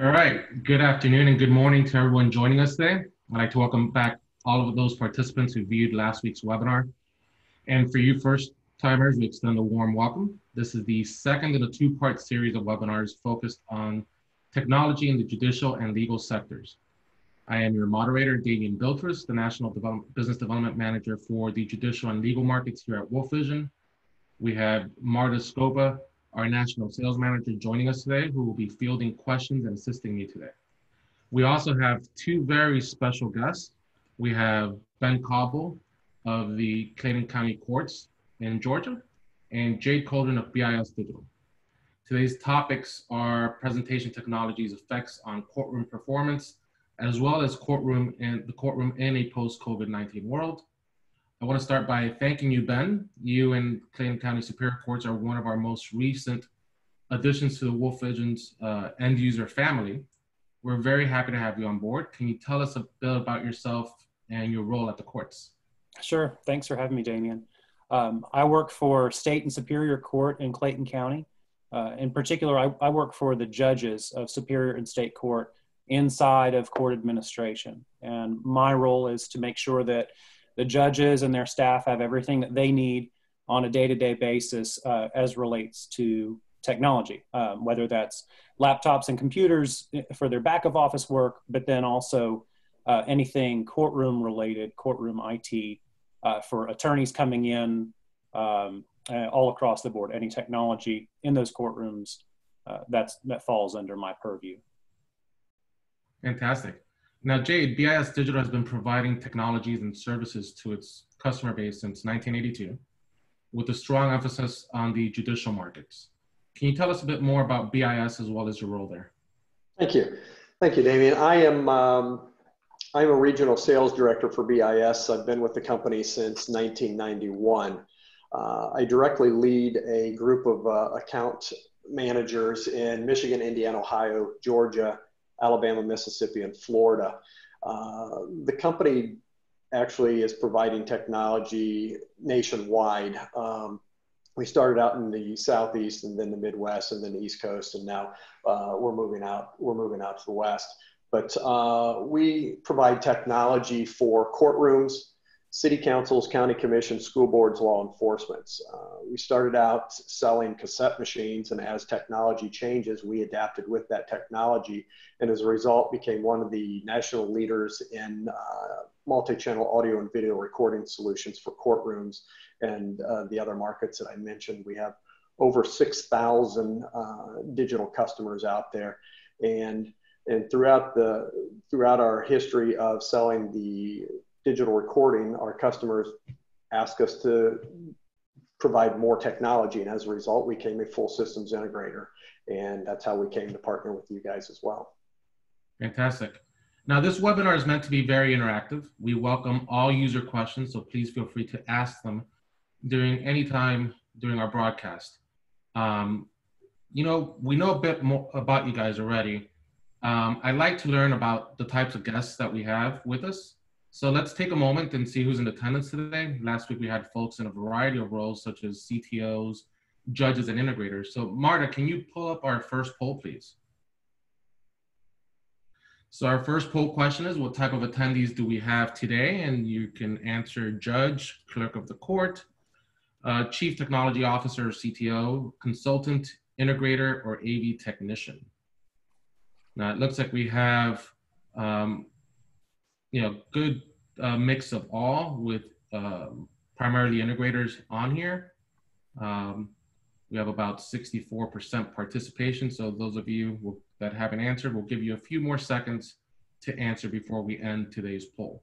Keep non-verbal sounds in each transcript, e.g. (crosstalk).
All right. Good afternoon and good morning to everyone joining us today. I'd like to welcome back all of those participants who viewed last week's webinar. And for you first timers, we extend a warm welcome. This is the second in a two-part series of webinars focused on technology in the judicial and legal sectors. I am your moderator, Damian Biltres, the National Business Development Manager for the judicial and legal markets here at WolfVision. We have Marta Scopa, our national sales manager, joining us today, who will be fielding questions and assisting me today. We also have two very special guests. We have Ben Cauble of the Clayton County Courts in Georgia and Jade Coldren of BIS Digital. Today's topics are presentation technologies effects on courtroom performance, as well as courtroom and the courtroom in a post-COVID-19 world. I want to start by thanking you, Ben. You and Clayton County Superior Courts are one of our most recent additions to the WolfVision's uh, end user family. We're very happy to have you on board. Can you tell us a bit about yourself and your role at the courts? Sure. Thanks for having me, Damian. Um, I work for State and Superior Court in Clayton County. Uh, in particular, I, I, work for the judges of Superior and State Court inside of court administration. And my role is to make sure that the judges and their staff have everything that they need on a day-to-day basis uh, as relates to technology, um, whether that's laptops and computers eh, for their back of office work, but then also uh, anything courtroom related, courtroom IT uh, for attorneys coming in um, uh, all across the board, any technology in those courtrooms uh, that's, that falls under my purview. Fantastic. Now, Jade, BIS Digital has been providing technologies and services to its customer base since 1982, with a strong emphasis on the judicial markets. Can you tell us a bit more about BIS as well as your role there? Thank you. Thank you, Damian. I am um, I'm a regional sales director for BIS. I've been with the company since 1991. Uh, I directly lead a group of uh, account managers in Michigan, Indiana, Ohio, Georgia, Alabama, Mississippi, and Florida. Uh, the company actually is providing technology nationwide. Um, we started out in the southeast and then the Midwest and then the East Coast, and now uh, we're moving out. We're moving out to the West. But uh, we provide technology for courtrooms, city councils, county commissions, school boards, law enforcement. Uh, we started out selling cassette machines, and as technology changes, we adapted with that technology, and as a result, became one of the national leaders in uh, multi-channel audio and video recording solutions for courtrooms and uh, the other markets that I mentioned. We have over 6,000 uh, digital customers out there, and and throughout the throughout our history of selling the digital recording, our customers ask us to provide more technology. And as a result, we became a full systems integrator. And that's how we came to partner with you guys as well. Fantastic. Now, this webinar is meant to be very interactive. We welcome all user questions, so please feel free to ask them during any time during our broadcast. Um, you know, we know a bit more about you guys already. Um, I'd like to learn about the types of guests that we have with us. So let's take a moment and see who's in attendance today. Last week we had folks in a variety of roles such as CTOs, judges, and integrators. So Marta, can you pull up our first poll, please? So our first poll question is, what type of attendees do we have today? And you can answer judge, clerk of the court, uh, chief technology officer, CTO, consultant, integrator, or AV technician. Now it looks like we have um, you know, good uh, mix of all with um, primarily integrators on here. Um, we have about 64% participation. So those of you will, that haven't answered, we'll give you a few more seconds to answer before we end today's poll.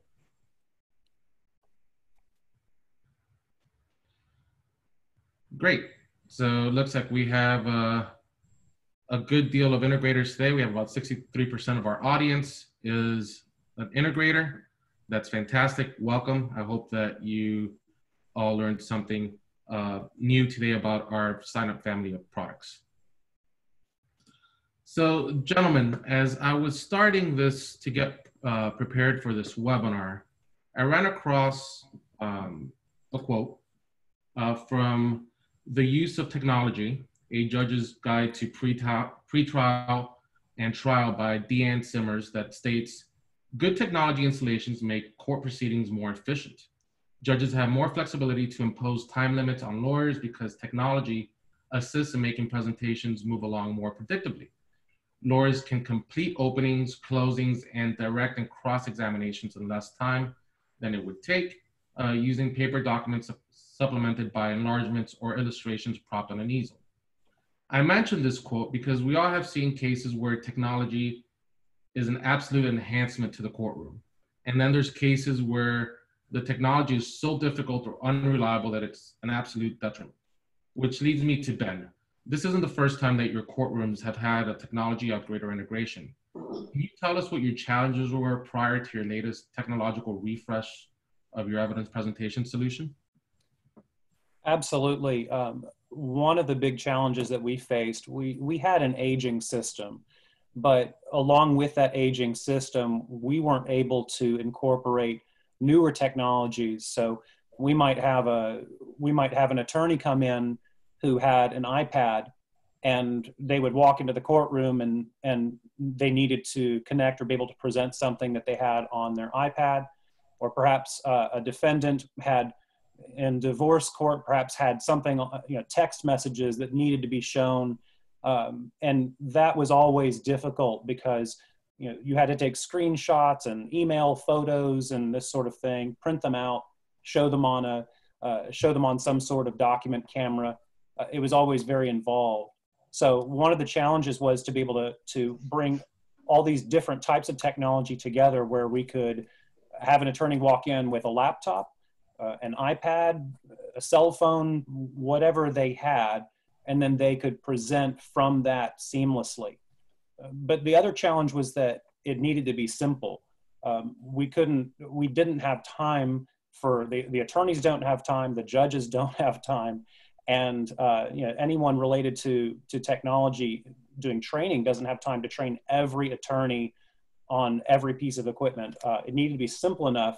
Great. So it looks like we have uh, a good deal of integrators today. We have about 63% of our audience is an integrator. That's fantastic. Welcome. I hope that you all learned something uh, new today about our Cynap family of products. So gentlemen, as I was starting this to get uh, prepared for this webinar, I ran across um, a quote uh, from The Use of Technology, a Judge's Guide to Pretrial and trial by Deanne Simmers that states good technology installations make court proceedings more efficient. Judges have more flexibility to impose time limits on lawyers because technology assists in making presentations move along more predictably. Lawyers can complete openings, closings, and direct and cross examinations in less time than it would take uh, using paper documents supplemented by enlargements or illustrations propped on an easel. I mentioned this quote because we all have seen cases where technology is an absolute enhancement to the courtroom. And then there's cases where the technology is so difficult or unreliable that it's an absolute detriment. Which leads me to Ben. This isn't the first time that your courtrooms have had a technology upgrade or integration. Can you tell us what your challenges were prior to your latest technological refresh of your evidence presentation solution? Absolutely. Um, one of the big challenges that we faced, we, we had an aging system, but along with that aging system, we weren't able to incorporate newer technologies. So we might have a we might have an attorney come in who had an iPad and they would walk into the courtroom and and they needed to connect or be able to present something that they had on their iPad or perhaps uh, a defendant had in divorce court perhaps had something uh, you know text messages that needed to be shown um, and that was always difficult because you know you had to take screenshots and email photos and this sort of thing print them out show them on a uh, show them on some sort of document camera. Uh, it was always very involved. So one of the challenges was to be able to to bring all these different types of technology together where we could have an attorney walk in with a laptop uh, an ipad a cell phone whatever they had and then they could present from that seamlessly but the other challenge was that it needed to be simple. Um, we couldn't, we didn't have time for the, the attorneys don't have time, the judges (laughs) don't have time, and uh, you know anyone related to to technology doing training doesn't have time to train every attorney on every piece of equipment. Uh, it needed to be simple enough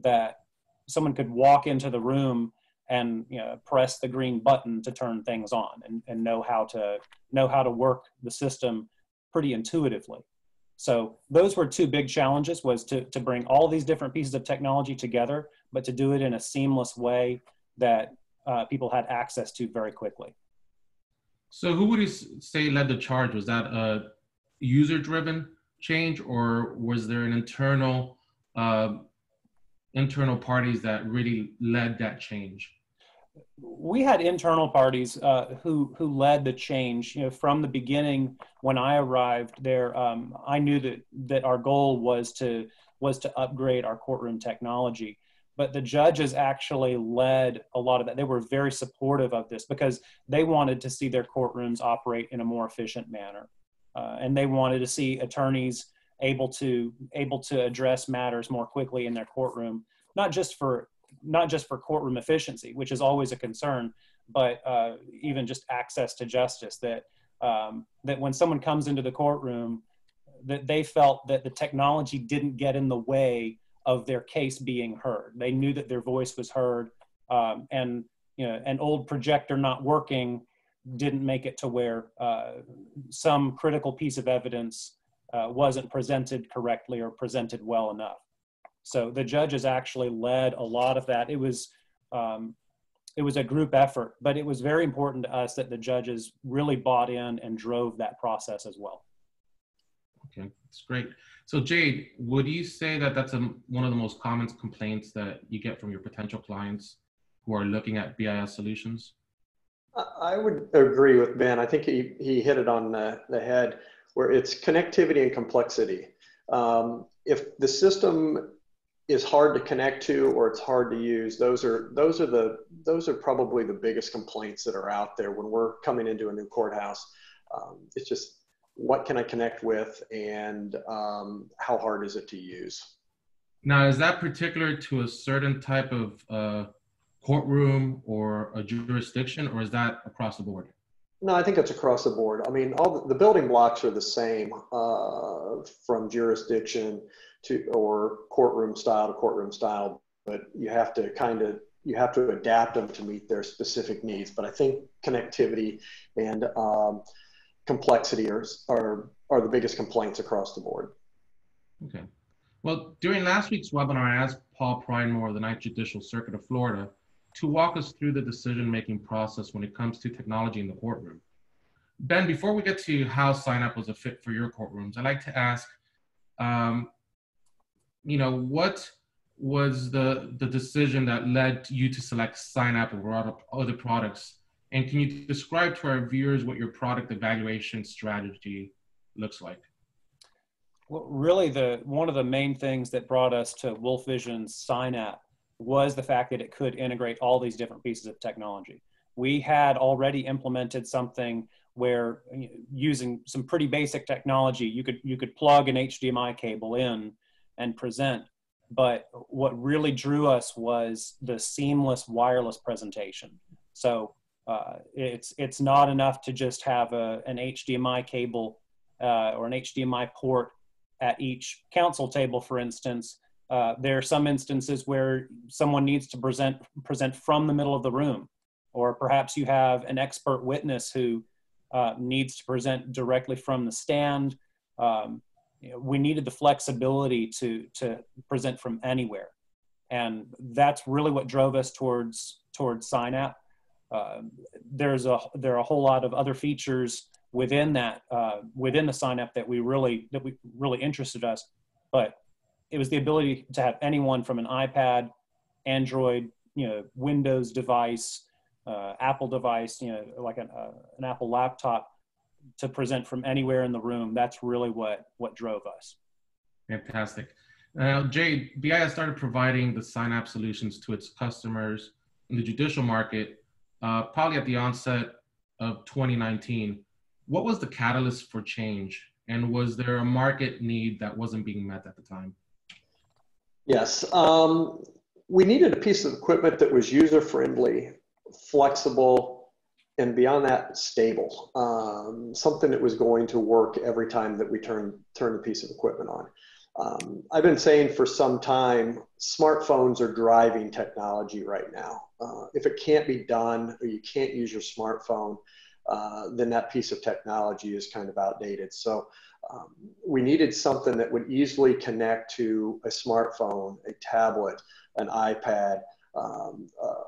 that someone could walk into the room and you know, press the green button to turn things on and, and know how to know how to work the system pretty intuitively. So those were two big challenges was to, to bring all these different pieces of technology together, but to do it in a seamless way that uh, people had access to very quickly. So who would you say led the charge? Was that a user-driven change or was there an internal uh, internal parties that really led that change? We had internal parties uh, who who led the change. You know, from the beginning when I arrived there, um, I knew that that our goal was to was to upgrade our courtroom technology. But the judges actually led a lot of that. They were very supportive of this because they wanted to see their courtrooms operate in a more efficient manner, uh, and they wanted to see attorneys able to able to address matters more quickly in their courtroom, not just for not just for courtroom efficiency, which is always a concern, but uh, even just access to justice. That um, that when someone comes into the courtroom, that they felt that the technology didn't get in the way of their case being heard. They knew that their voice was heard, um, and you know, an old projector not working didn't make it to where uh, some critical piece of evidence uh, wasn't presented correctly or presented well enough. So the judges actually led a lot of that. It was um, it was a group effort, but it was very important to us that the judges really bought in and drove that process as well. Okay, that's great. So Jade, would you say that that's a, one of the most common complaints that you get from your potential clients who are looking at BIS solutions? I would agree with Ben. I think he, he hit it on the, the head where it's connectivity and complexity. Um, if the system is hard to connect to or it's hard to use. Those are those are the those are probably the biggest complaints that are out there when we're coming into a new courthouse. Um, it's just what can i connect with and um, how hard is it to use? Now is that particular to a certain type of uh, courtroom or a jurisdiction or is that across the board? No, I think it's across the board. I mean, all the, the building blocks are the same uh, from jurisdiction to or courtroom style to courtroom style, but you have to kind of you have to adapt them to meet their specific needs. But I think connectivity and um, complexity are, are, are the biggest complaints across the board. Okay. Well, during last week's webinar, I asked Paul Pridemore of the Ninth Judicial Circuit of Florida to walk us through the decision-making process when it comes to technology in the courtroom. Ben, before we get to how Cynap was a fit for your courtrooms, I'd like to ask, um, you know, what was the, the decision that led you to select Cynap over other products? And can you describe to our viewers what your product evaluation strategy looks like? Well, really, the one of the main things that brought us to Wolf Vision's Cynap was the fact that it could integrate all these different pieces of technology. We had already implemented something where using some pretty basic technology, you could you could plug an HDMI cable in and present. But what really drew us was the seamless wireless presentation. So uh, it's it's not enough to just have a, an HDMI cable uh, or an HDMI port at each counsel table, for instance, uh, there are some instances where someone needs to present present from the middle of the room, or perhaps you have an expert witness who uh, needs to present directly from the stand. Um, you know, we needed the flexibility to to present from anywhere, and that's really what drove us towards towards Cynap. Uh, there's a there are a whole lot of other features within that uh, within the Cynap that we really that we really interested us but it was the ability to have anyone from an ipad android you know windows device uh, apple device you know like an, uh, an apple laptop to present from anywhere in the room that's really what what drove us fantastic now jay bis started providing the Cynap solutions to its customers in the judicial market uh, probably at the onset of 2019 what was the catalyst for change? And was there a market need that wasn't being met at the time? Yes. Um, we needed a piece of equipment that was user friendly, flexible, and beyond that, stable. Um, something that was going to work every time that we turn, turn the piece of equipment on. Um, I've been saying for some time, smartphones are driving technology right now. Uh, if it can't be done or you can't use your smartphone, uh, then that piece of technology is kind of outdated. So um, we needed something that would easily connect to a smartphone, a tablet, an iPad, um, uh,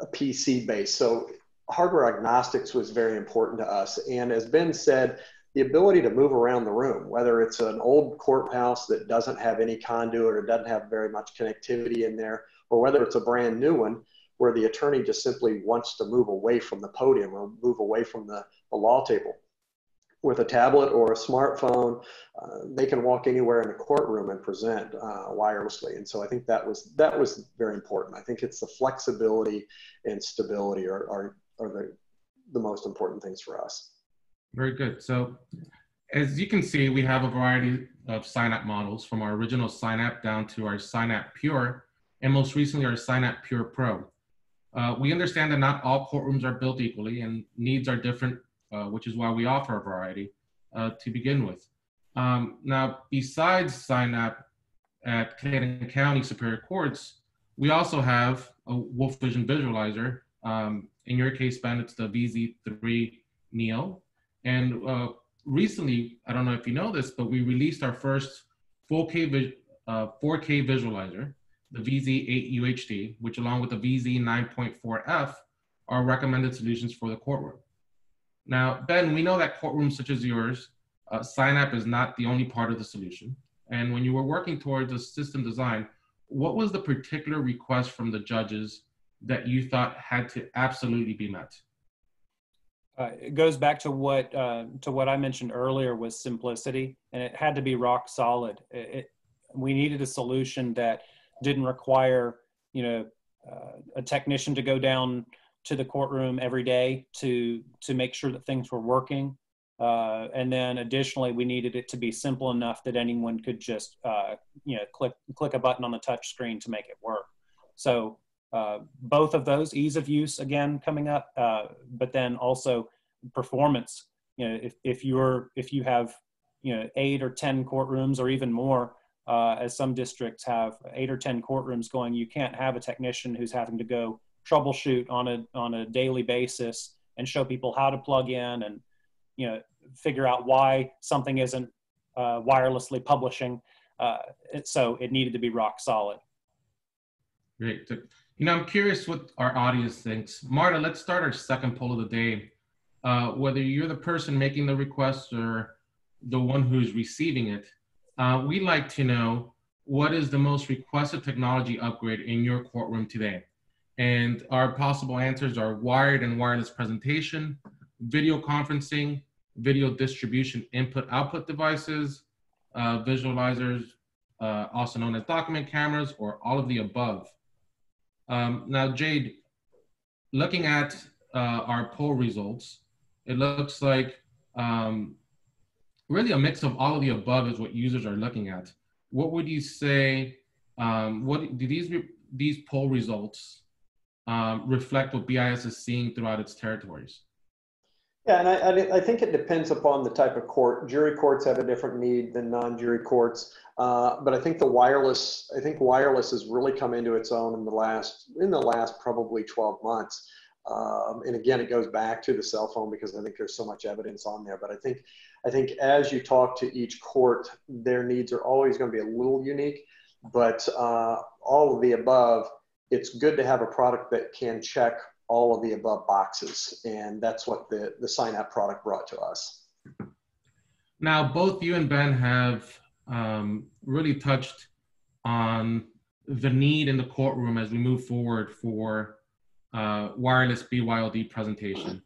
a PC base. So hardware agnostics was very important to us. And as Ben said, the ability to move around the room, whether it's an old courthouse that doesn't have any conduit or doesn't have very much connectivity in there, or whether it's a brand new one, where the attorney just simply wants to move away from the podium or move away from the, the law table. With a tablet or a smartphone, uh, they can walk anywhere in a courtroom and present uh, wirelessly. And so I think that was that was very important. I think it's the flexibility and stability are, are, are the, the most important things for us. Very good. So as you can see, we have a variety of Cynap models from our original Cynap down to our Cynap Pure, and most recently our Cynap Pure Pro. Uh, we understand that not all courtrooms are built equally and needs are different, uh, which is why we offer a variety uh, to begin with. Um, now, besides Cynap at Clayton County Superior Courts, we also have a WolfVision visualizer. Um, in your case, Ben, it's the VZ3 Neo. And uh, recently, I don't know if you know this, but we released our first 4K, 4K uh, visualizer the VZ8UHD, which along with the VZ9.4F are recommended solutions for the courtroom. Now, Ben, we know that courtrooms such as yours, uh, Cynap is not the only part of the solution. And when you were working towards a system design, what was the particular request from the judges that you thought had to absolutely be met? Uh, it goes back to what uh, to what I mentioned earlier was simplicity, and it had to be rock solid. It, it, we needed a solution that didn't require you know uh, a technician to go down to the courtroom every day to to make sure that things were working uh, and then additionally we needed it to be simple enough that anyone could just uh, you know click click a button on the touch screen to make it work so uh, both of those ease of use again coming up uh, but then also performance you know if, if you're if you have you know eight or ten courtrooms or even more uh, as some districts have eight or 10 courtrooms going, you can't have a technician who's having to go troubleshoot on a, on a daily basis and show people how to plug in. And, you know, figure out why something isn't uh, wirelessly publishing. Uh, so it needed to be rock solid. Great. You know, I'm curious what our audience thinks. Marta, let's start our second poll of the day. Uh, whether you're the person making the request or the one who's receiving it, uh, we'd like to know what is the most requested technology upgrade in your courtroom today? And our possible answers are wired and wireless presentation, video conferencing, video distribution input output devices, uh, visualizers, uh, also known as document cameras, or all of the above. Um, now, Jade, looking at uh, our poll results, it looks like um, really a mix of all of the above is what users are looking at. What would you say? Um, what do these these poll results um, reflect what BIS is seeing throughout its territories? Yeah, and I, I, think it depends upon the type of court. Jury courts have a different need than non-jury courts, uh, but I think the wireless, I think wireless has really come into its own in the last, in the last probably 12 months. Um, and again, it goes back to the cell phone because I think there's so much evidence on there. But I think, I think as you talk to each court, their needs are always going to be a little unique. But uh, all of the above, it's good to have a product that can check all of the above boxes. And that's what the, the sign product brought to us. Now, both you and Ben have um, really touched on the need in the courtroom as we move forward for uh, wireless BYOD presentation.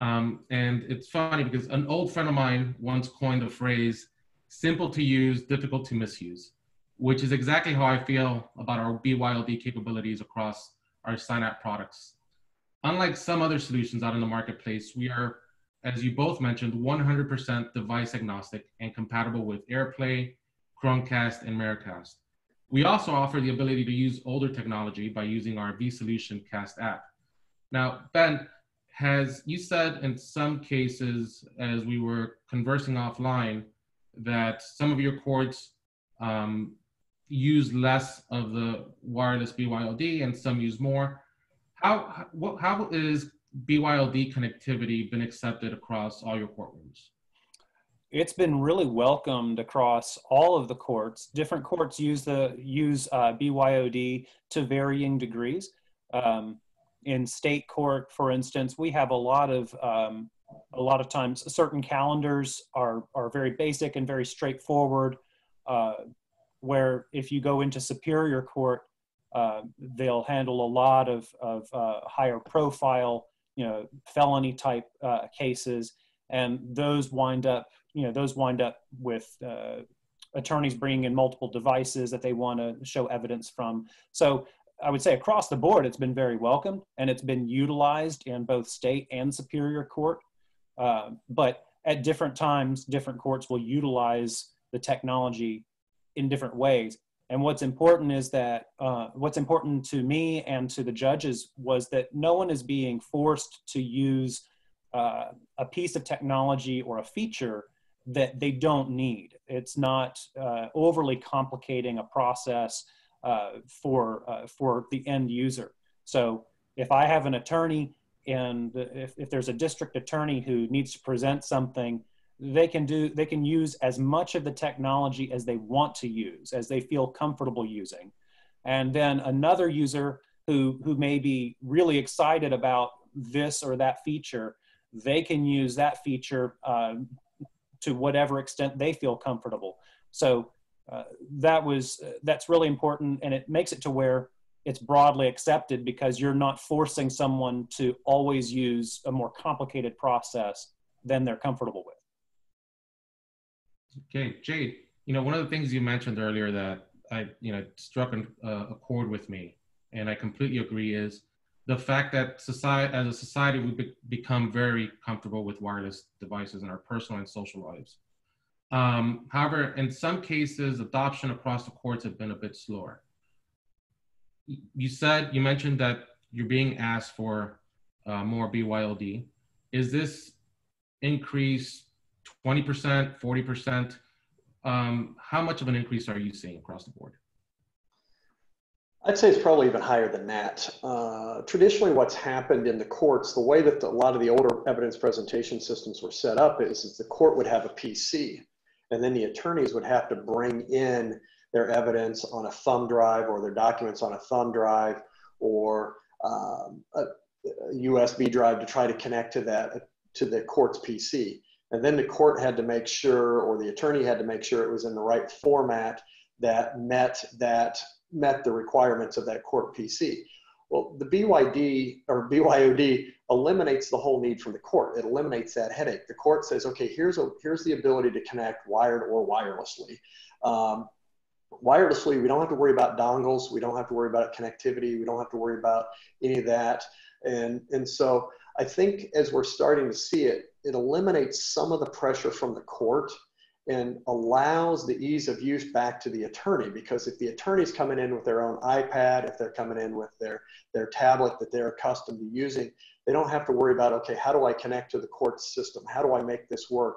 Um, and it's funny because an old friend of mine once coined the phrase, simple to use, difficult to misuse, which is exactly how I feel about our BYOD capabilities across our Cynap products. Unlike some other solutions out in the marketplace, we are, as you both mentioned, 100% device agnostic and compatible with AirPlay, Chromecast, and Miracast. We also offer the ability to use older technology by using our vSolution Cast app. Now, Ben, has you said in some cases, as we were conversing offline, that some of your courts um, use less of the wireless BYOD and some use more. How, what, how is BYOD connectivity been accepted across all your courtrooms? It's been really welcomed across all of the courts. Different courts use the use uh, BYOD to varying degrees. Um, in state court, for instance, we have a lot of um, a lot of times certain calendars are are very basic and very straightforward. Uh, where if you go into superior court, uh, they'll handle a lot of, of uh, higher profile, you know, felony type uh, cases, and those wind up, you know, those wind up with uh, attorneys bringing in multiple devices that they want to show evidence from. So I would say across the board, it's been very welcomed and it's been utilized in both state and superior court. Uh, but at different times, different courts will utilize the technology in different ways. And what's important is that uh, what's important to me and to the judges was that no one is being forced to use uh, a piece of technology or a feature that they don't need. It's not uh, overly complicating a process uh, for uh, for the end user. So if I have an attorney and if, if there's a district attorney who needs to present something they can do they can use as much of the technology as they want to use as they feel comfortable using. And then another user who who may be really excited about this or that feature they can use that feature uh, to whatever extent they feel comfortable. So uh, that was uh, that's really important and it makes it to where it's broadly accepted because you're not forcing someone to always use a more complicated process than they're comfortable with Okay, Jade, you know, one of the things you mentioned earlier that I, you know, struck an, uh, a chord with me, and I completely agree, is the fact that society, as a society, we be become very comfortable with wireless devices in our personal and social lives. Um, however, in some cases, adoption across the courts have been a bit slower. You said, you mentioned that you're being asked for uh, more BYOD. Is this increase 20%, 40%? Um, how much of an increase are you seeing across the board? I'd say it's probably even higher than that. Uh, traditionally, what's happened in the courts, the way that the, a lot of the older evidence presentation systems were set up is, is the court would have a PC, and then the attorneys would have to bring in their evidence on a thumb drive or their documents on a thumb drive or um, a, a USB drive to try to connect to that to the court's PC. And then the court had to make sure, or the attorney had to make sure it was in the right format that met that met the requirements of that court PC. Well, the BYD or BYOD eliminates the whole need from the court. It eliminates that headache. The court says, okay, here's a here's the ability to connect wired or wirelessly. Um, wirelessly, we don't have to worry about dongles. We don't have to worry about connectivity. We don't have to worry about any of that. And and so I think as we're starting to see it, it eliminates some of the pressure from the court and allows the ease of use back to the attorney. Because if the attorney's coming in with their own ipad if they're coming in with their their tablet that they're accustomed to using they don't have to worry about okay how do i connect to the court system? How do i make this work?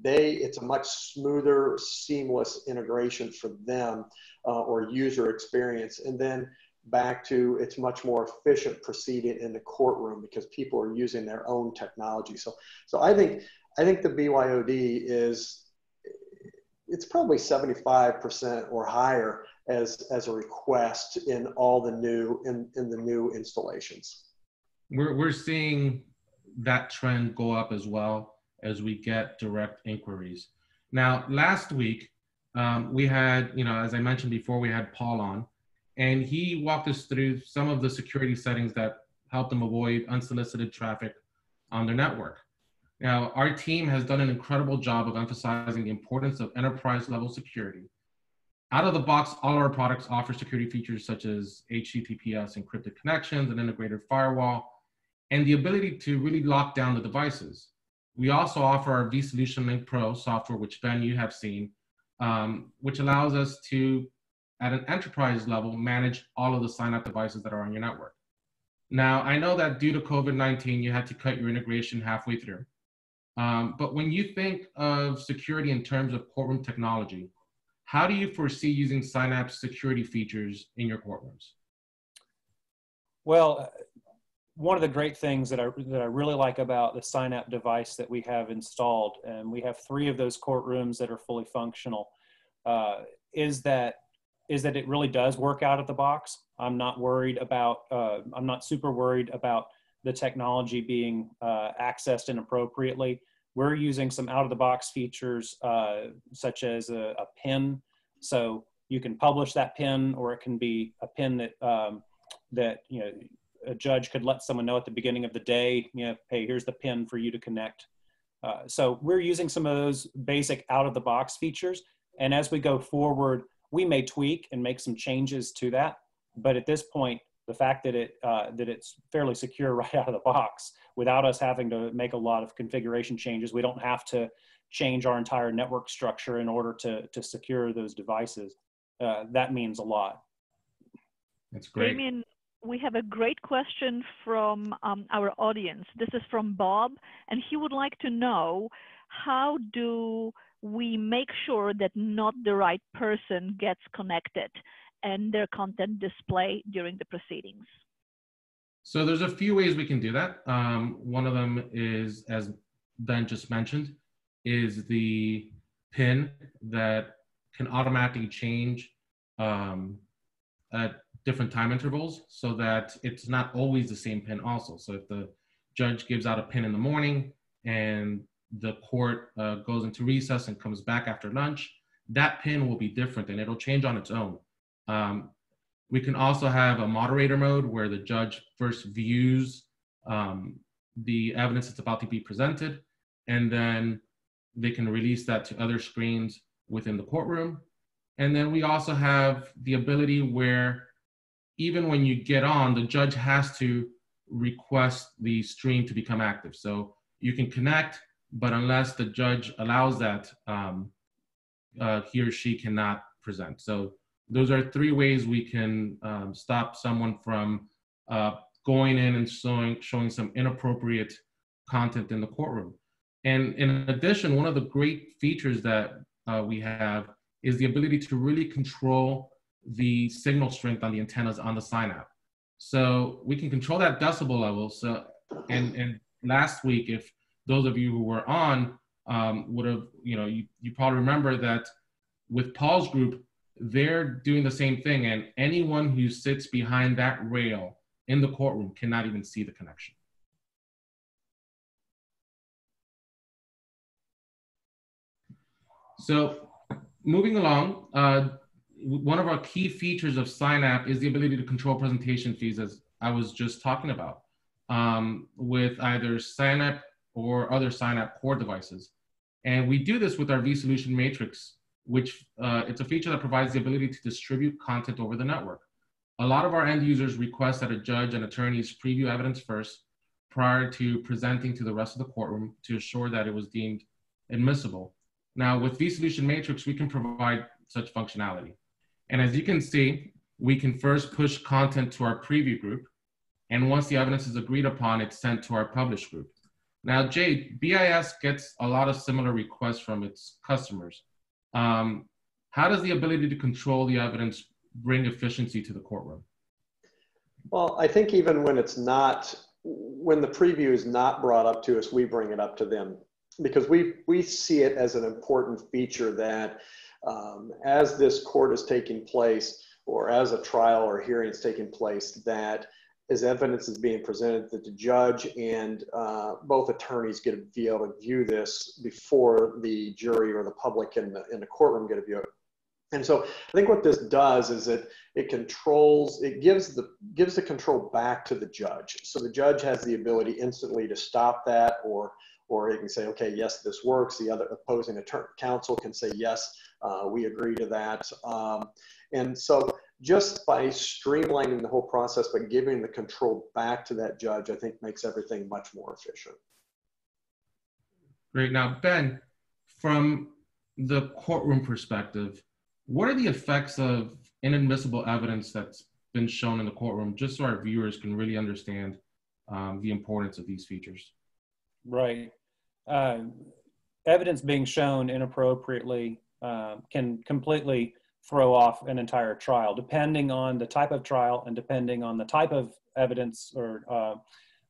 They it's a much smoother seamless integration for them uh, or user experience. And then back to it's much more efficient proceeding in the courtroom because people are using their own technology so so i think i think the byod is it's probably 75% or higher as, as a request in all the new, in, in the new installations. We're, we're seeing that trend go up as well as we get direct inquiries. Now, last week, um, we had, you know, as I mentioned before, we had Paul on, and he walked us through some of the security settings that help them avoid unsolicited traffic on their network. Now, our team has done an incredible job of emphasizing the importance of enterprise level security. Out of the box, all our products offer security features such as HTTPS encrypted connections, an integrated firewall, and the ability to really lock down the devices. We also offer our vSolution Link Pro software, which Ben, you have seen, um, which allows us to, at an enterprise level, manage all of the Cynap devices that are on your network. Now, I know that due to COVID-19, you had to cut your integration halfway through. Um, but when you think of security in terms of courtroom technology, how do you foresee using Cynap's security features in your courtrooms? Well, one of the great things that I, that I really like about the Synapse device that we have installed, and we have three of those courtrooms that are fully functional, uh, is that is that it really does work out of the box. I'm not worried about, uh, I'm not super worried about the technology being uh, accessed inappropriately. We're using some out of the box features uh, such as a, a, pin. So you can publish that pin or it can be a pin that, um, that you know, a judge could let someone know at the beginning of the day, you know, hey, here's the pin for you to connect. Uh, so we're using some of those basic out of the box features. And as we go forward, we may tweak and make some changes to that. But at this point, the fact that it uh, that it's fairly secure (laughs) right out of the box without us having to make a lot of configuration changes. We don't have to change our entire network structure in order to to secure those devices. Uh, that means a lot. That's great. Damian, we have a great question from um, our audience. This is from Bob, and he would like to know how do we make sure that not the right person gets connected? and their content display during the proceedings? So there's a few ways we can do that. Um, one of them is, as Ben just mentioned, is the pin that can automatically change um, at different time intervals so that it's not always the same pin also. So if the judge gives out a pin in the morning and the court uh, goes into recess and comes back after lunch, that pin will be different and it'll change on its own. Um, we can also have a moderator mode where the judge first views um, the evidence that's about to be presented, and then they can release that to other screens within the courtroom. And then we also have the ability where even when you get on, the judge has to request the stream to become active. So you can connect, but unless the judge allows that, um, uh, he or she cannot present. So those are three ways we can um, stop someone from uh, going in and showing, showing some inappropriate content in the courtroom. And in addition, one of the great features that uh, we have is the ability to really control the signal strength on the antennas on the Cynap. So we can control that decibel level. So, and, and last week, if those of you who were on um, would have, you know, you, you probably remember that with Paul's group, they're doing the same thing. And anyone who sits behind that rail in the courtroom cannot even see the connection. So moving along, uh, one of our key features of Cynap is the ability to control presentation fees, as I was just talking about, um, with either Cynap or other Cynap core devices. And we do this with our vSolution Matrix, which uh, it's a feature that provides the ability to distribute content over the network. A lot of our end users request that a judge and attorneys preview evidence first prior to presenting to the rest of the courtroom to assure that it was deemed admissible. Now with vSolution Matrix, we can provide such functionality. And as you can see, we can first push content to our preview group. And once the evidence is agreed upon, it's sent to our publish group. Now, Jade, BIS gets a lot of similar requests from its customers. Um, how does the ability to control the evidence bring efficiency to the courtroom? Well, I think even when it's not, when the preview is not brought up to us, we bring it up to them because we, we see it as an important feature that um, as this court is taking place or as a trial or hearing is taking place, that as evidence is being presented, that the judge and uh, both attorneys get to be able to view this before the jury or the public in the, in the courtroom get to view it. And so I think what this does is it it controls it gives the gives the control back to the judge. So the judge has the ability instantly to stop that or or he can say, okay, yes, this works. The other opposing attorney counsel can say, yes, uh, we agree to that. Um, and so just by streamlining the whole process, but giving the control back to that judge, I think makes everything much more efficient. Great. Now, Ben, from the courtroom perspective, what are the effects of inadmissible evidence that's been shown in the courtroom, just so our viewers can really understand um, the importance of these features? Right. Uh, evidence being shown inappropriately uh, can completely throw off an entire trial, depending on the type of trial and depending on the type of evidence or uh,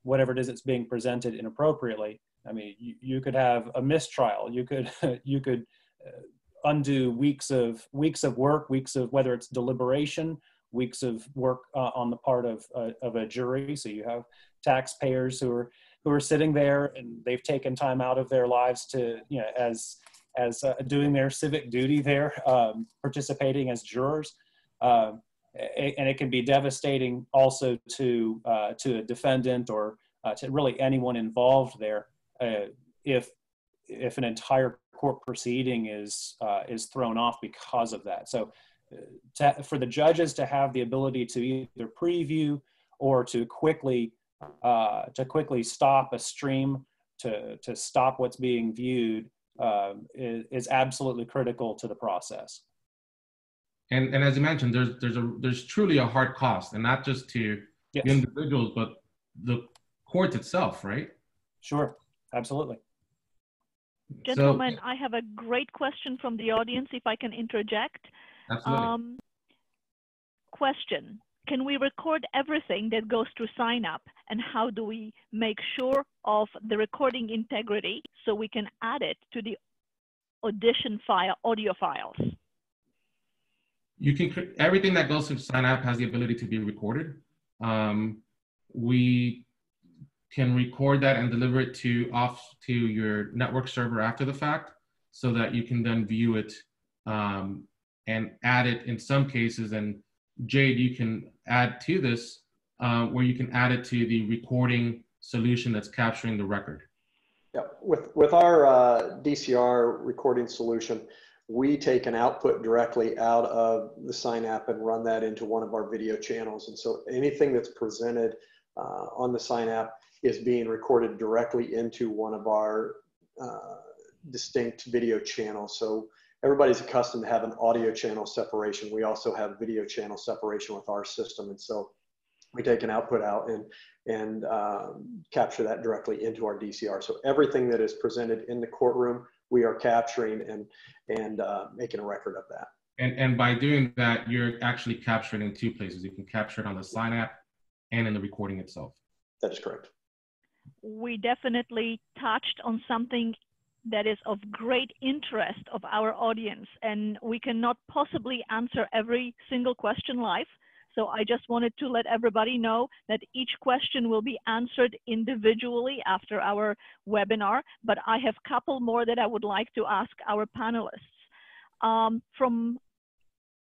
whatever it is that's being presented inappropriately. I mean, you, you could have a mistrial. You could (laughs) you could uh, undo weeks of weeks of work, weeks of whether it's deliberation, weeks of work uh, on the part of uh, of a jury. So you have taxpayers who are who are sitting there and they've taken time out of their lives to you know as as uh, doing their civic duty there, um, participating as jurors. Um, and it can be devastating also to uh, to a defendant or uh, to really anyone involved there uh, if if an entire court proceeding is uh, is thrown off because of that. So, uh, to, for the judges to have the ability to either preview or to quickly to quickly stop a stream to to stop what's being viewed um, is, is, absolutely critical to the process. And, and as you mentioned, there's, there's, a, there's truly a hard cost, and not just to yes. the individuals, but the court itself, right? Sure, absolutely. Gentlemen, so, I have a great question from the audience, if I can interject. Absolutely. Um, question can we record everything that goes through Cynap, and how do we make sure of the recording integrity so we can add it to the audition file, audio files? You can, everything that goes through Cynap has the ability to be recorded. Um, we can record that and deliver it to off to your network server after the fact so that you can then view it um, and add it in some cases and Jade, you can add to this uh, where you can add it to the recording solution that's capturing the record. Yeah, with, with our uh, DCR recording solution, we take an output directly out of the Cynap and run that into one of our video channels. And so anything that's presented uh, on the Cynap is being recorded directly into one of our uh, distinct video channels. So everybody's accustomed to have an audio channel separation. We also have video channel separation with our system. And so we take an output out and, and um, capture that directly into our DCR. So everything that is presented in the courtroom, we are capturing and, and uh, making a record of that. And, and by doing that, you're actually capturing in two places. You can capture it on the Cynap and in the recording itself. That is correct. We definitely touched on something that is of great interest of our audience, and we cannot possibly answer every single question live. So I just wanted to let everybody know that each question will be answered individually after our webinar, but I have a couple more that I would like to ask our panelists. Um, from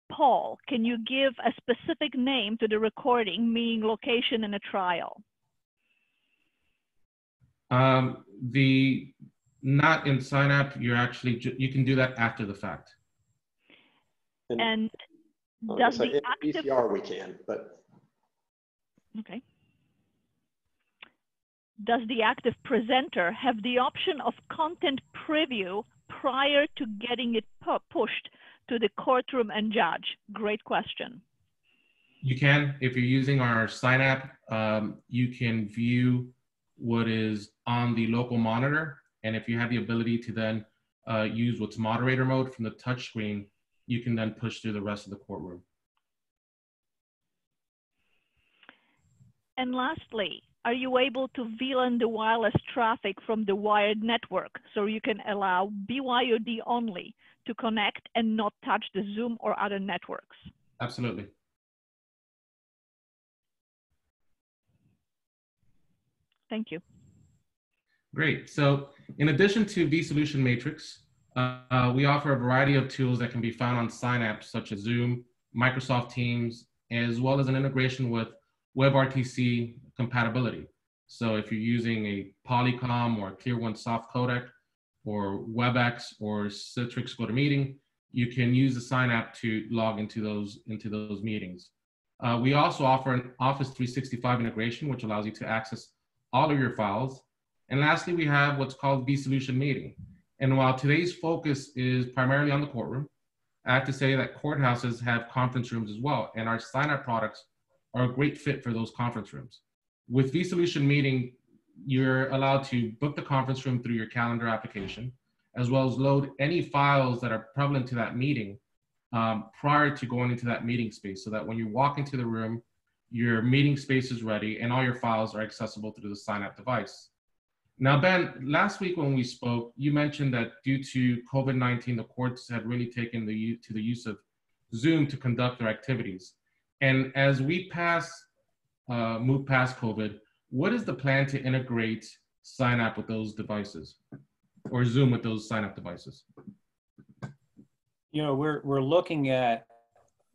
Paul, can you give a specific name to the recording, meaning location and a trial? Um, the not in Cynap, you're actually, you can do that after the fact. And, And does so the in active VCR we can, but Okay. Does the active presenter have the option of content preview prior to getting it pu- pushed to the courtroom and judge? Great question. You can, if you're using our Cynap, um, you can view what is on the local monitor. And if you have the ability to then uh, use what's moderator mode from the touch screen, you can then push through the rest of the courtroom. And lastly, are you able to VLAN the wireless traffic from the wired network so you can allow BYOD only to connect and not touch the Zoom or other networks? Absolutely. Thank you. Great. So in addition to vSolution Matrix, uh, we offer a variety of tools that can be found on Cynaps such as Zoom, Microsoft Teams, as well as an integration with WebRTC compatibility. So if you're using a Polycom or ClearOne soft codec or WebEx or Citrix GoToMeeting, you can use the Cynap to log into those, into those meetings. Uh, we also offer an Office 365 integration, which allows you to access all of your files. And lastly, we have what's called vSolution Meeting. And while today's focus is primarily on the courtroom, I have to say that courthouses have conference rooms as well, and our Cynap products are a great fit for those conference rooms. With vSolution Meeting, you're allowed to book the conference room through your calendar application, as well as load any files that are prevalent to that meeting um, prior to going into that meeting space so that when you walk into the room, your meeting space is ready and all your files are accessible through the Cynap device. Now, Ben, last week when we spoke, you mentioned that due to COVID-19, the courts had really taken the, to the use of Zoom to conduct their activities. And as we pass, uh, move past COVID, what is the plan to integrate Cynap with those devices or Zoom with those Cynap devices? You know, we're, we're looking at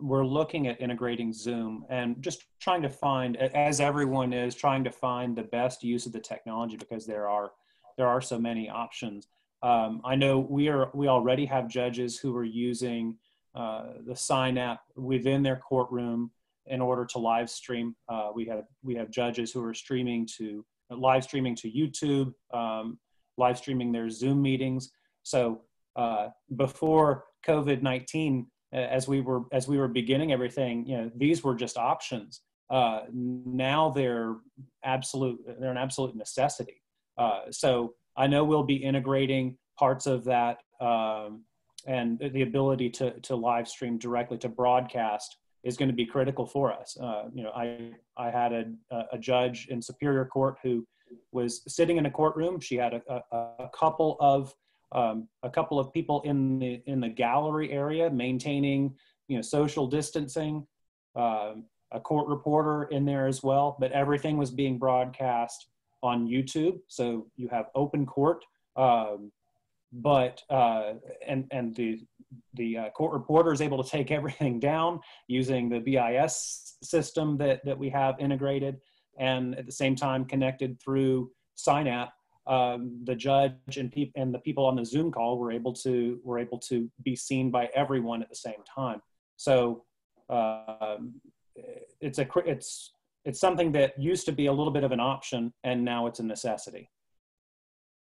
we're looking at integrating Zoom and just trying to find, as everyone is, trying to find the best use of the technology because there are there are so many options. Um, I know we are we already have judges who are using uh, the Cynap within their courtroom in order to live stream. Uh, we have we have judges who are streaming to live streaming to YouTube, um, live streaming their Zoom meetings. So uh, before COVID nineteen, as we were as we were beginning everything, you know, these were just options. Uh, now they're absolute. They're an absolute necessity. Uh, so I know we'll be integrating parts of that um, and the ability to to live stream directly to broadcast is going to be critical for us. Uh, you know, I I had a a judge in Superior Court who was sitting in a courtroom. She had a, a, a couple of um, a couple of people in the in the gallery area maintaining you know social distancing um, a court reporter in there as well but everything was being broadcast on youtube. So you have open court um, but uh, and and the the uh, court reporter is able to take (laughs) everything down using the BIS system that that we have integrated and at the same time connected through Cynap um, the judge and, and the people on the Zoom call were able to were able to be seen by everyone at the same time. So um, it's a it's it's something that used to be a little bit of an option, and now it's a necessity.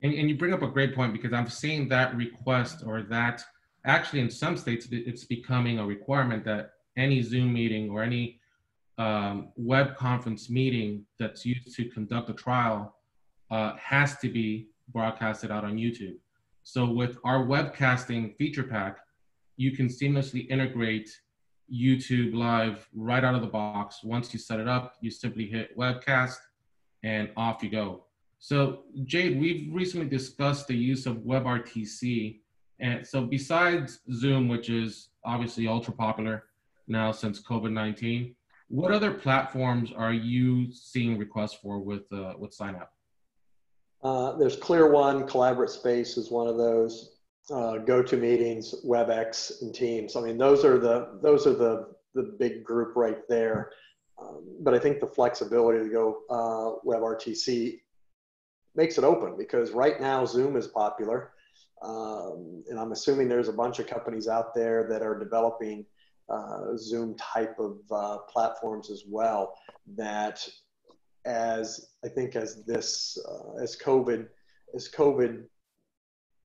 And, and you bring up a great point because I'm seeing that request or that actually in some states it's becoming a requirement that any Zoom meeting or any um, web conference meeting that's used to conduct a trial uh, has to be broadcasted out on YouTube. So with our webcasting feature pack, you can seamlessly integrate YouTube Live right out of the box. Once you set it up, you simply hit webcast and off you go. So Jade, we've recently discussed the use of WebRTC. And so besides Zoom, which is obviously ultra popular now since COVID-19, what other platforms are you seeing requests for with, uh, with Cynap? Uh, there's ClearOne, Collaborate Space is one of those. Uh, GoToMeetings, WebEx, and Teams. I mean, those are the those are the the big group right there. Um, but I think the flexibility to go uh, WebRTC makes it open because right now Zoom is popular, um, and I'm assuming there's a bunch of companies out there that are developing uh, Zoom type of uh, platforms as well. That as I think as this uh, as COVID as COVID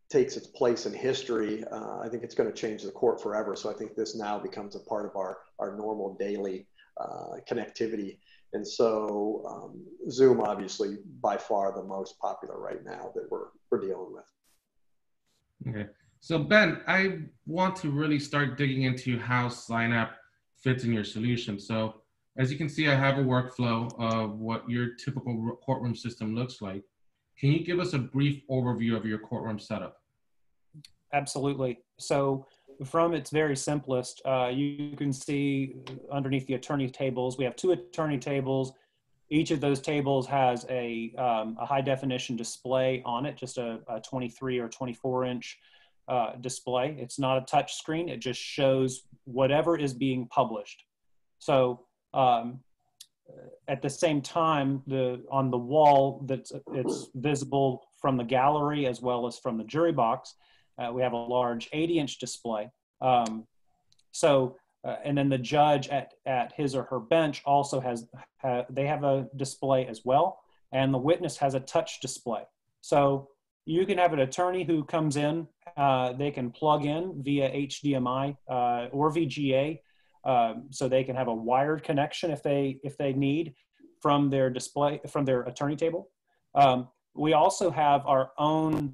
takes its place in history, uh, I think it's going to change the court forever. So I think this now becomes a part of our our normal daily uh, connectivity. And so um, Zoom, obviously, by far the most popular right now that we're we're dealing with. Okay. So Ben, I want to really start digging into how Cynap fits in your solution. So as you can see, I have a workflow of what your typical courtroom system looks like. Can you give us a brief overview of your courtroom setup? Absolutely. So from its very simplest, uh, you can see underneath the attorney tables, we have two attorney tables. Each of those tables has a, um, a high definition display on it, just a, a 23 or 24 inch uh, display. It's not a touch screen. It just shows whatever is being published. So um, at the same time, the on the wall that's it's visible from the gallery as well as from the jury box. Uh, we have a large 80-inch display. Um, so, uh, and then the judge at at his or her bench also has ha, they have a display as well, and the witness has a touch display. So you can have an attorney who comes in. Uh, they can plug in via HDMI uh, or VGA um, so they can have a wired connection if they if they need from their display from their attorney table. Um, we also have our own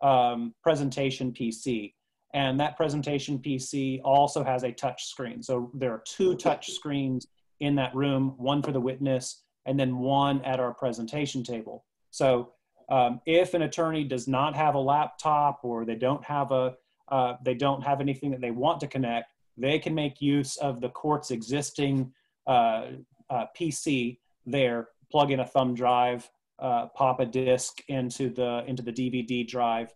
um, presentation PC, and that presentation PC also has a touch screen. So there are two touch screens in that room, one for the witness and then one at our presentation table. So um, if an attorney does not have a laptop or they don't have a uh, they don't have anything that they want to connect, they can make use of the court's existing uh, uh, PC there, plug in a thumb drive, uh, pop a disk into the into the DVD drive,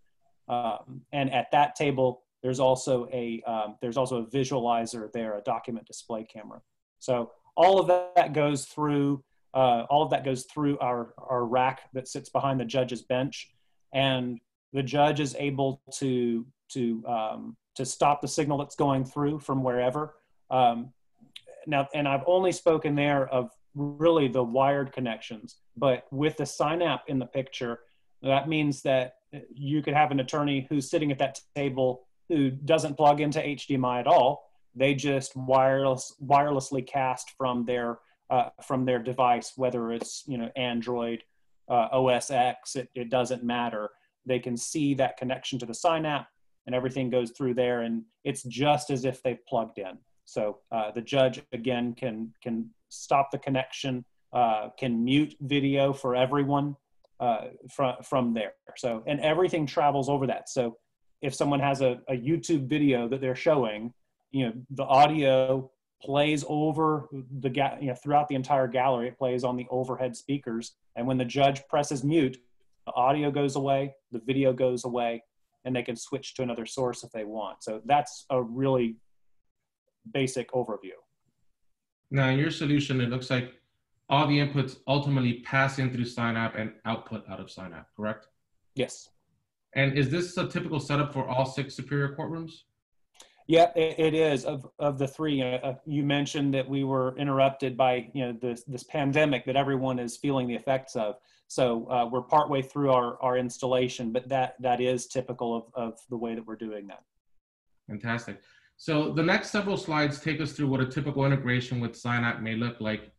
um, and at that table there's also a um, there's also a visualizer there, a document display camera. So all of that goes through uh, all of that goes through our our rack that sits behind the judge's bench, and the judge is able to to um, to stop the signal that's going through from wherever. Um, now, and I've only spoken there of really the wired connections, but with the Cynap in the picture, that means that you could have an attorney who's sitting at that table who doesn't plug into HDMI at all. They just wireless wirelessly cast from their uh, from their device, whether it's you know Android, uh, OS X, it, it doesn't matter. They can see that connection to the Cynap and everything goes through there and it's just as if they've plugged in. So uh, the judge again can can stop the connection uh, can mute video for everyone uh, from from there. So and everything travels over that. So if someone has a, a youtube video that they're showing you know the audio plays over the ga- you know throughout the entire gallery it plays on the overhead speakers and when the judge presses mute the audio goes away the video goes away and they can switch to another source if they want. So that's a really basic overview. Now, in your solution, it looks like all the inputs ultimately pass in through Cynap and output out of Cynap, correct? Yes. And is this a typical setup for all six Superior courtrooms? Yeah, it, it is. Of of the three, uh, you mentioned that we were interrupted by you know this this pandemic that everyone is feeling the effects of. So uh, we're partway through our, our installation, but that, that is typical of, of the way that we're doing that. Fantastic. So the next several slides take us through what a typical integration with Cynap may look like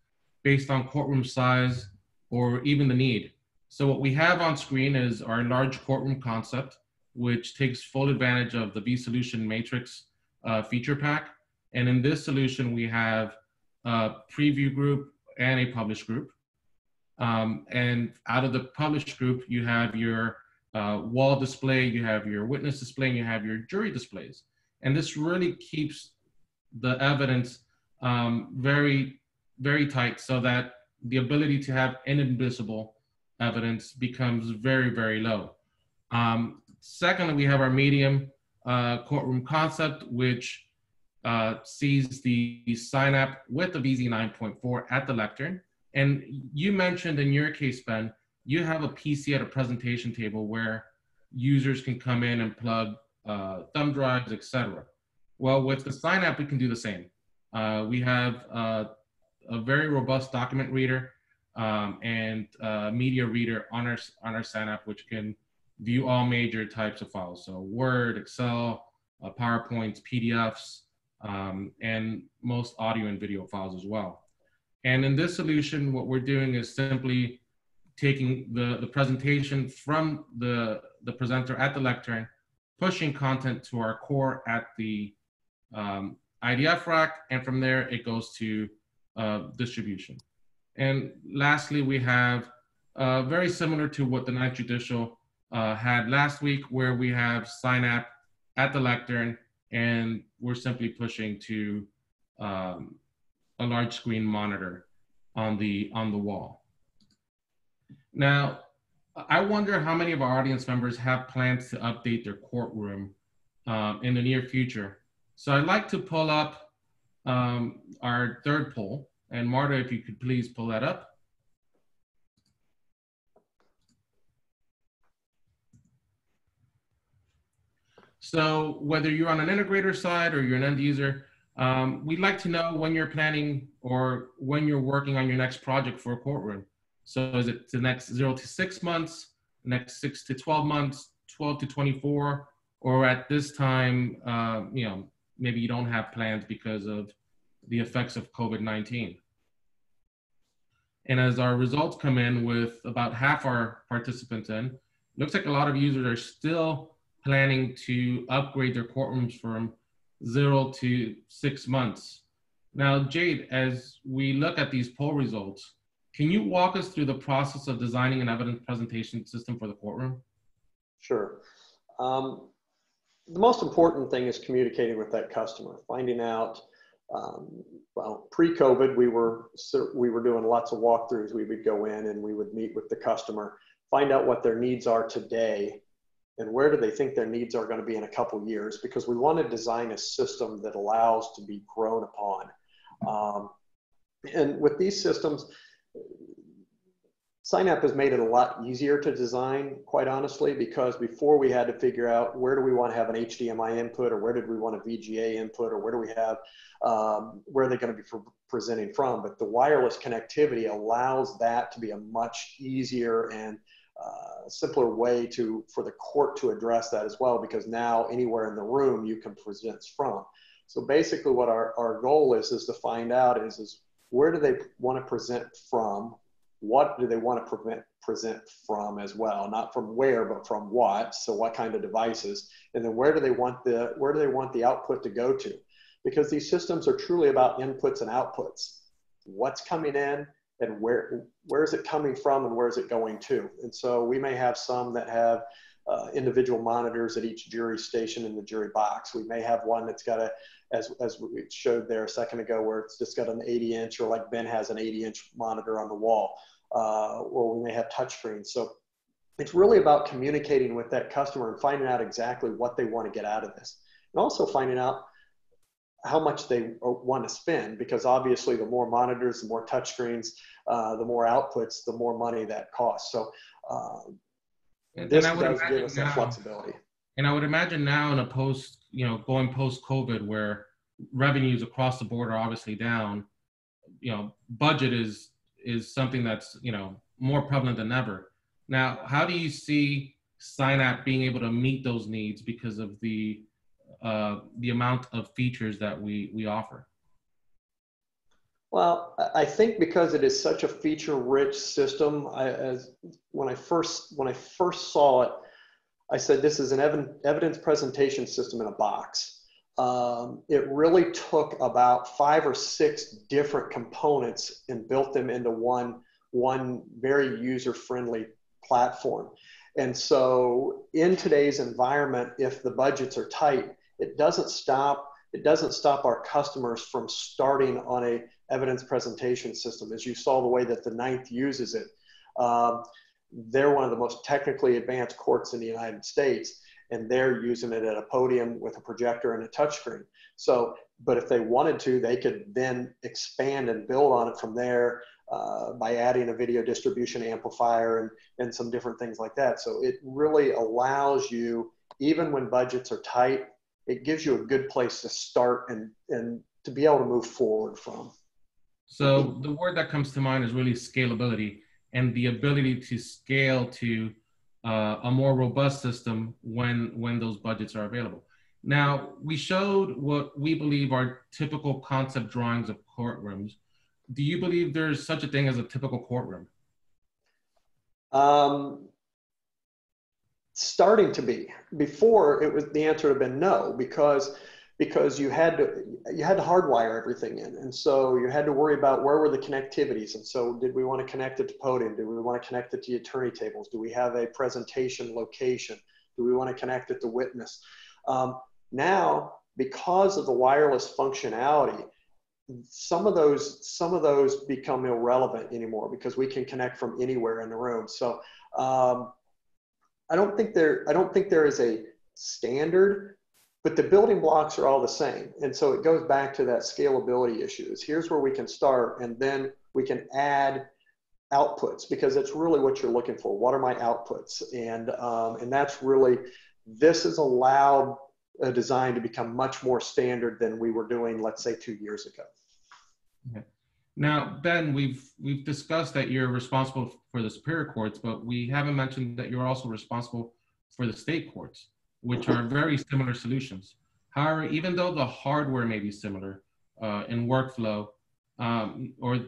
based on courtroom size or even the need. So what we have on screen is our large courtroom concept, which takes full advantage of the vSolution Matrix uh, feature pack. And in this solution, we have a preview group and a publish group. Um, and out of the published group, you have your uh, wall display, you have your witness display, and you have your jury displays. And this really keeps the evidence um, very, very tight so that the ability to have inadmissible evidence becomes very, very low. Um, secondly, we have our medium uh, courtroom concept, which uh, sees the Cynap with the VZ 9.4 at the lectern. And you mentioned in your case, Ben, you have a PC at a presentation table where users can come in and plug uh, thumb drives, etc. Well, with the Cynap, we can do the same. Uh, we have uh, a very robust document reader um, and uh, media reader on our, on our Cynap, which can view all major types of files. So Word, Excel, uh, PowerPoints, PDFs, um, and most audio and video files as well. And in this solution, what we're doing is simply taking the, the presentation from the, the presenter at the lectern, pushing content to our core at the um, IDF rack, and from there it goes to uh, distribution. And lastly, we have uh, very similar to what the Ninth Judicial uh, had last week, where we have Cynap at the lectern, and we're simply pushing to um, a large screen monitor on the on the wall. Now, I wonder how many of our audience members have plans to update their courtroom um, in the near future. So I'd like to pull up um, our third poll. And Marta, if you could please pull that up. So whether you're on an integrator side or you're an end user, um, we'd like to know when you're planning or when you're working on your next project for a courtroom. So is it the next zero to six months, next six to 12 months, 12 to 24, or at this time, uh, you know, maybe you don't have plans because of the effects of COVID-19. And as our results come in with about half our participants in, looks like a lot of users are still planning to upgrade their courtrooms from zero to six months. Now, Jade, as we look at these poll results, can you walk us through the process of designing an evidence presentation system for the courtroom? Sure. Um, the most important thing is communicating with that customer, finding out. Um, well, pre-COVID, we were we were doing lots of walkthroughs. We would go in and we would meet with the customer, find out what their needs are today, and where do they think their needs are going to be in a couple years. Because we want to design a system that allows to be grown upon. Um, and with these systems, Cynap has made it a lot easier to design, quite honestly, because before we had to figure out where do we want to have an HDMI input or where did we want a VGA input or where do we have, um, where are they going to be presenting from. But the wireless connectivity allows that to be a much easier and uh, simpler way to for the court to address that as well, because now anywhere in the room you can present from. So basically what our, our goal is, is to find out is, is where do they want to present from? What do they want to prevent, present from as well? Not from where, but from what. So what kind of devices? And then where do they want the where do they want the output to go to? Because these systems are truly about inputs and outputs. What's coming in and where where is it coming from and where is it going to? And so we may have some that have uh, individual monitors at each jury station in the jury box. We may have one that's got a as, as we showed there a second ago, where it's just got an 80 inch, or like Ben has an 80 inch monitor on the wall, uh, or we may have touchscreens. So it's really about communicating with that customer and finding out exactly what they want to get out of this, and also finding out how much they want to spend because obviously the more monitors the more touchscreens uh, the more outputs the more money that costs so uh, this does give us that flexibility and I would imagine now in a post, you know, going post COVID where revenues across the board are obviously down, you know, budget is is something that's, you know, more prevalent than ever. Now, how do you see Cynap being able to meet those needs because of the uh, the amount of features that we we offer? Well, I think because it is such a feature-rich system, I, as when I first when I first saw it, I said, this is an evidence presentation system in a box. um, it really took about five or six different components and built them into one, one very user-friendly platform. And so in today's environment, if the budgets are tight, it doesn't stop it doesn't stop our customers from starting on a evidence presentation system. As you saw the way that the ninth uses it, um, they're one of the most technically advanced courts in the United States, and they're using it at a podium with a projector and a touchscreen. So, but if they wanted to, they could then expand and build on it from there uh, by adding a video distribution amplifier and, and some different things like that. So it really allows you, even when budgets are tight, it gives you a good place to start and, and to be able to move forward from. So the word that comes to mind is really scalability and the ability to scale to uh, a more robust system when when those budgets are available. Now we showed what we believe are typical concept drawings of courtrooms. Do you believe there's such a thing as a typical courtroom? Um, starting to be. Before it was the answer would have been no because because you had to you had to hardwire everything in. And so you had to worry about where were the connectivities. And so did we want to connect it to podium? Do we want to connect it to attorney tables? Do we have a presentation location? Do we want to connect it to witness? Um, now because of the wireless functionality some of those some of those become irrelevant anymore because we can connect from anywhere in the room. So um, I don't think there I don't think there is a standard, but the building blocks are all the same. And so it goes back to that scalability issue. Is Here's where we can start, and then we can add outputs because that's really what you're looking for. What are my outputs? And um, and that's really this has allowed a design to become much more standard than we were doing, let's say, two years ago. Now, Ben, we've we've discussed that you're responsible for the superior courts, but we haven't mentioned that you're also responsible for the state courts, which are very similar solutions. However, even though the hardware may be similar uh, in workflow, um, or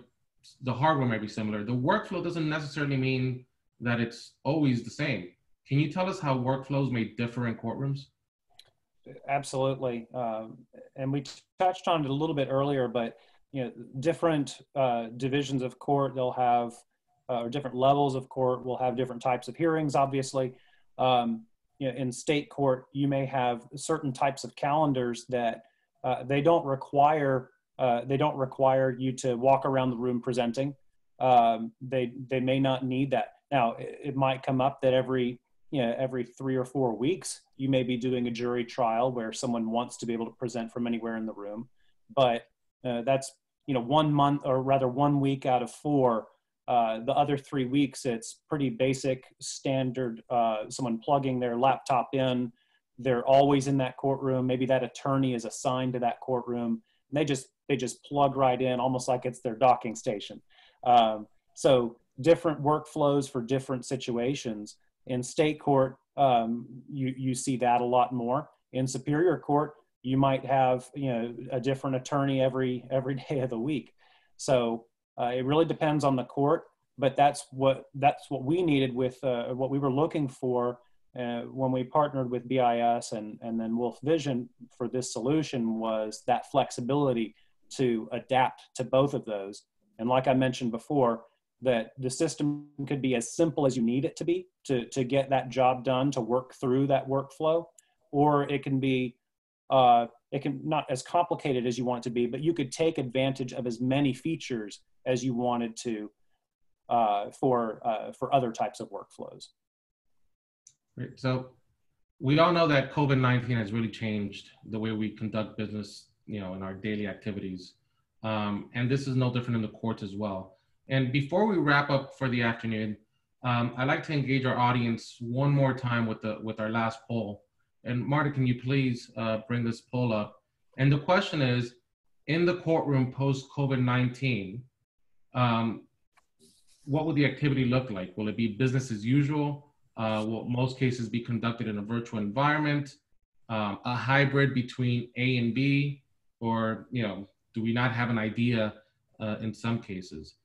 the hardware may be similar, the workflow doesn't necessarily mean that it's always the same. Can you tell us how workflows may differ in courtrooms? Absolutely, um, and we touched on it a little bit earlier, but you know, different uh, divisions of court, they'll have, uh, or different levels of court will have different types of hearings, obviously. Um, you know, in state court, you may have certain types of calendars that uh, they don't require, uh, they don't require you to walk around the room presenting. Um, they, they may not need that. Now, it, it might come up that every, you know, every three or four weeks, you may be doing a jury trial where someone wants to be able to present from anywhere in the room. But uh, that's you know one month or rather one week out of four. Uh, the other three weeks it's pretty basic standard uh, someone plugging their laptop in. They're always in that courtroom. Maybe that attorney is assigned to that courtroom. And they just they just plug right in almost like it's their docking station. Um, so different workflows for different situations. In state court um, you you see that a lot more. In superior court you might have you know a different attorney every every (laughs) day of the week. So uh, it really depends on the court but that's what that's what we needed with uh, what we were looking for uh, when we partnered with BIS and and then WolfVision for this solution was that flexibility to adapt to both of those. And like I mentioned before that the system could be as simple as you need it to be to to get that job done to work through that workflow or it can be uh, it can not as complicated as you want it to be, but you could take advantage of as many features as you wanted to uh, for uh, for other types of workflows. Great. So we all know that COVID nineteen has really changed the way we conduct business, you know, in our daily activities, um, and this is no different in the courts as well. And before we wrap up for the afternoon, um, I'd like to engage our audience one more time with the with our last poll. And Marta, can you please uh, bring this poll up? And the question is, in the courtroom post COVID-19, um, what will the activity look like? Will it be business as usual? Uh, will most cases be conducted in a virtual environment? Um, a hybrid between A and B? Or, you know, do we not have an idea uh, in some cases?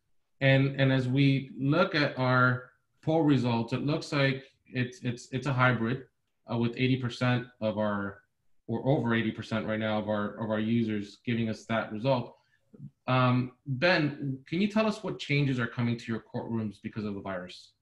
And, and as we look at our poll results, it looks like it's, it's, it's a hybrid uh, with 80% of our or over 80% right now of our of our users giving us that result. Um, ben, can you tell us what changes are coming to your courtrooms because of the virus?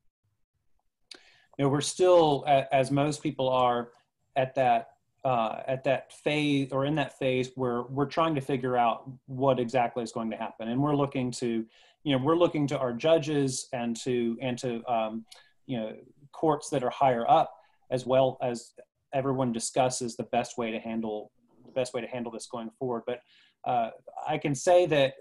You know, we're still, as most people are, at that uh, at that phase or in that phase where we're trying to figure out what exactly is going to happen, and we're looking to, you know, we're looking to our judges and to and to um, you know courts that are higher up as well as everyone discusses the best way to handle the best way to handle this going forward. But uh, I can say that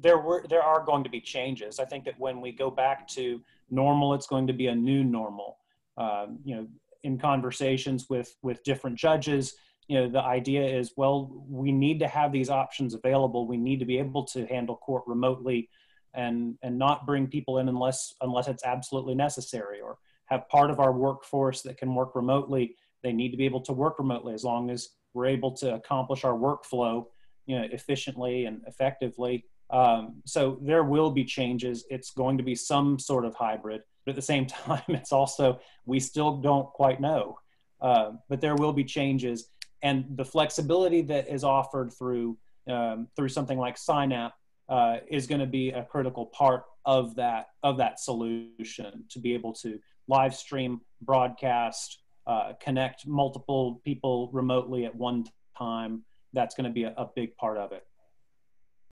there were there are going to be changes. I think that when we go back to normal, it's going to be a new normal. Um, you know, in conversations with with different judges, you know, the idea is well, we need to have these options available. We need to be able to handle court remotely, and and not bring people in unless unless it's absolutely necessary, or have part of our workforce that can work remotely. They need to be able to work remotely as long as we're able to accomplish our workflow you know, efficiently and effectively. Um, so there will be changes. It's going to be some sort of hybrid, but at the same (laughs) time, it's also we still don't quite know. Uh, but there will be changes, and the flexibility that is offered through um, through something like Cynap uh, is going to be a critical part of that of that solution to be able to live stream, broadcast, uh, connect multiple people remotely at one time that's going to be a, a big part of it.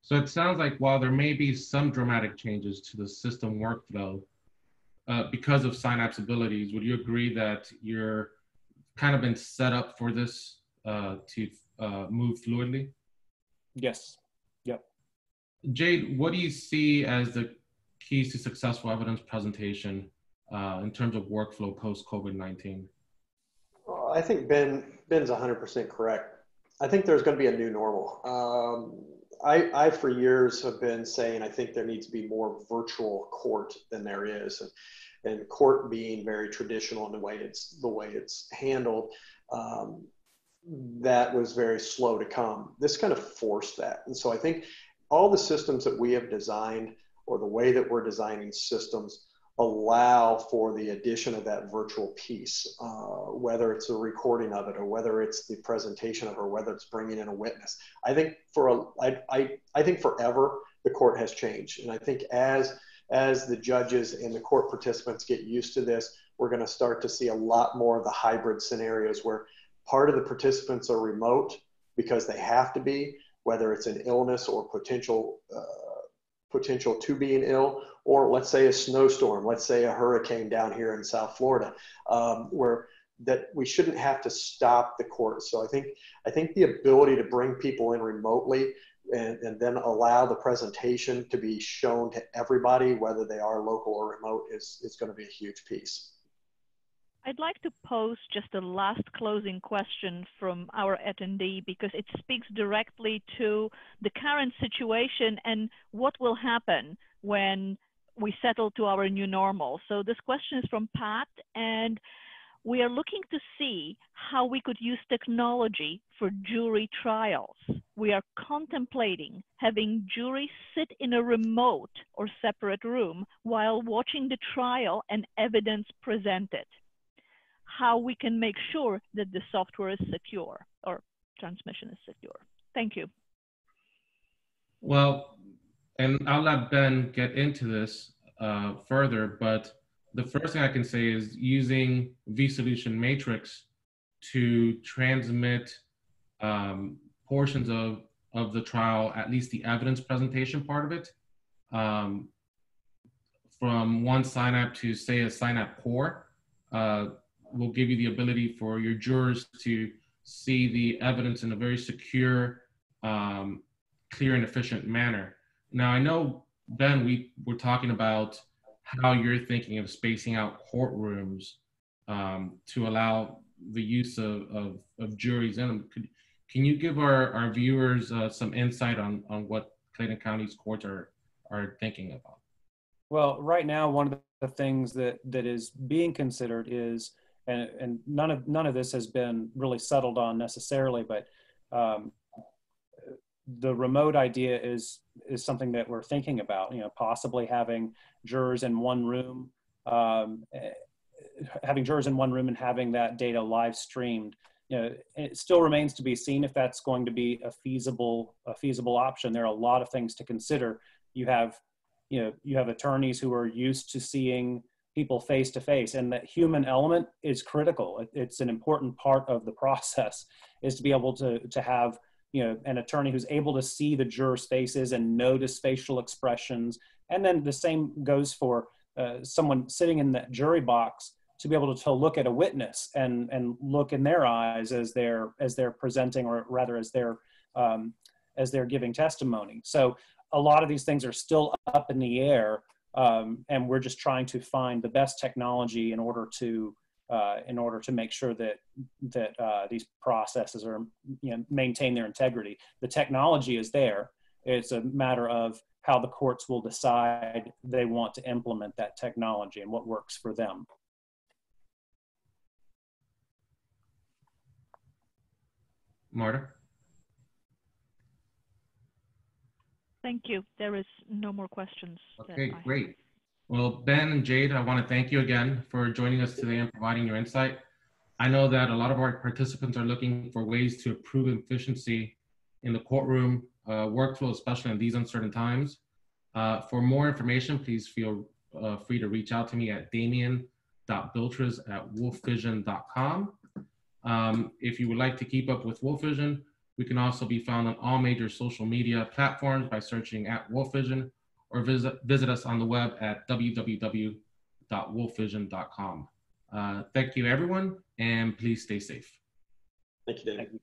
So it sounds like while there may be some dramatic changes to the system workflow uh, because of Cynap's abilities, would you agree that you're kind of been set up for this uh, to uh, move fluidly? Yes. Yep. Jade, what do you see as the keys to successful evidence presentation uh, in terms of workflow post COVID 19? Well, I think Ben Ben's 100% correct. I think there's going to be a new normal. Um, I, I, for years, have been saying I think there needs to be more virtual court than there is, and, and court being very traditional in the way it's the way it's handled. Um, that was very slow to come. This kind of forced that, and so I think all the systems that we have designed, or the way that we're designing systems, allow for the addition of that virtual piece, uh, whether it's a recording of it or whether it's the presentation of it or whether it's bringing in a witness. I think for a, I, I, I think forever the court has changed, and I think as as the judges and the court participants get used to this, we're going to start to see a lot more of the hybrid scenarios where part of the participants are remote because they have to be, whether it's an illness or potential. Uh, potential to being ill, or let's say a snowstorm, let's say a hurricane down here in South Florida, um, where that we shouldn't have to stop the court. So I think I think the ability to bring people in remotely and, and then allow the presentation to be shown to everybody, whether they are local or remote, is, is going to be a huge piece. I'd like to pose just a last closing question from our attendee because it speaks directly to the current situation and what will happen when we settle to our new normal. So this question is from Pat, and we are looking to see how we could use technology for jury trials. We are contemplating having juries sit in a remote or separate room while watching the trial and evidence presented how we can make sure that the software is secure or transmission is secure. Thank you. Well, and I'll let Ben get into this uh, further, but the first thing I can say is using vSolution Matrix to transmit um, portions of, of the trial, at least the evidence presentation part of it, um, from one Cynap to say a Cynap core. Uh, will give you the ability for your jurors to see the evidence in a very secure, um, clear, and efficient manner. Now, I know, Ben, we were talking about how you're thinking of spacing out courtrooms um, to allow the use of, of, of juries in them. Could, can you give our, our viewers uh, some insight on, on what Clayton County's courts are, are thinking about? Well, right now, one of the things that, that is being considered is and, and none of none of this has been really settled on necessarily, but um, the remote idea is is something that we're thinking about. You know, possibly having jurors in one room, um, having jurors in one room, and having that data live streamed you know, it still remains to be seen if that's going to be a feasible a feasible option. There are a lot of things to consider. You have, you know, you have attorneys who are used to seeing people face to face, and that human element is critical. It's an important part of the process is to be able to to have you know an attorney who's able to see the jurors' faces and notice facial expressions, and then the same goes for uh, someone sitting in the jury box to be able to, to look at a witness and and look in their eyes as they're as they're presenting or rather as they're um, as they're giving testimony. So a lot of these things are still up in the air um, and we're just trying to find the best technology in order to uh, in order to make sure that that uh, these processes are you know maintain their integrity the technology is there it's a matter of how the courts will decide they want to implement that technology and what works for them Marta? Thank you. There is no more questions. Okay, I have. great. Well, Ben and Jade, I want to thank you again for joining us today and providing your insight. I know that a lot of our participants are looking for ways to improve efficiency in the courtroom uh, workflow, especially in these uncertain times. Uh, for more information, please feel uh, free to reach out to me at damian.biltres at wolfvision.com. Um, if you would like to keep up with WolfVision, we can also be found on all major social media platforms by searching at WolfVision or visit, visit us on the web at www.wolfvision.com. Uh, thank you, everyone, and please stay safe. Thank you, David. Thank you.